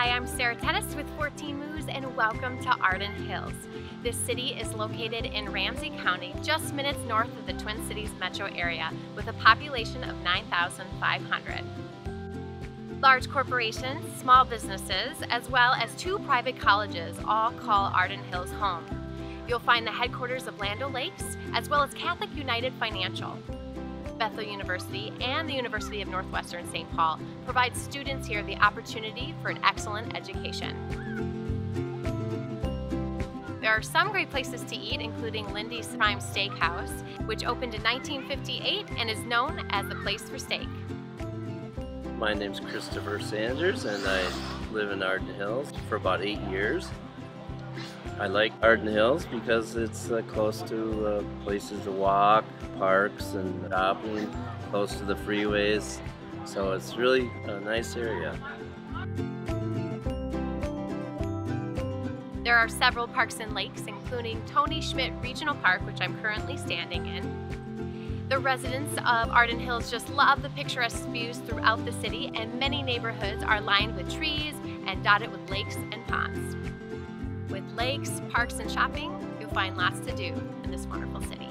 Hi, I'm Sarah Tennis with 14 Moves and welcome to Arden Hills. This city is located in Ramsey County, just minutes north of the Twin Cities metro area with a population of 9,500. Large corporations, small businesses, as well as two private colleges all call Arden Hills home. You'll find the headquarters of Land O'Lakes, as well as Catholic United Financial. Bethel University and the University of Northwestern St. Paul provide students here the opportunity for an excellent education. There are some great places to eat, including Lindey's Prime Steakhouse, which opened in 1958 and is known as the place for steak. My name's Christopher Sanders and I live in Arden Hills for about eight years. I like Arden Hills because it's uh, close to uh, places to walk, parks and shopping, close to the freeways. So it's really a nice area. There are several parks and lakes, including Tony Schmidt Regional Park, which I'm currently standing in. The residents of Arden Hills just love the picturesque views throughout the city, and many neighborhoods are lined with trees and dotted with lakes and ponds. Lakes, parks, and shopping, you'll find lots to do in this wonderful city.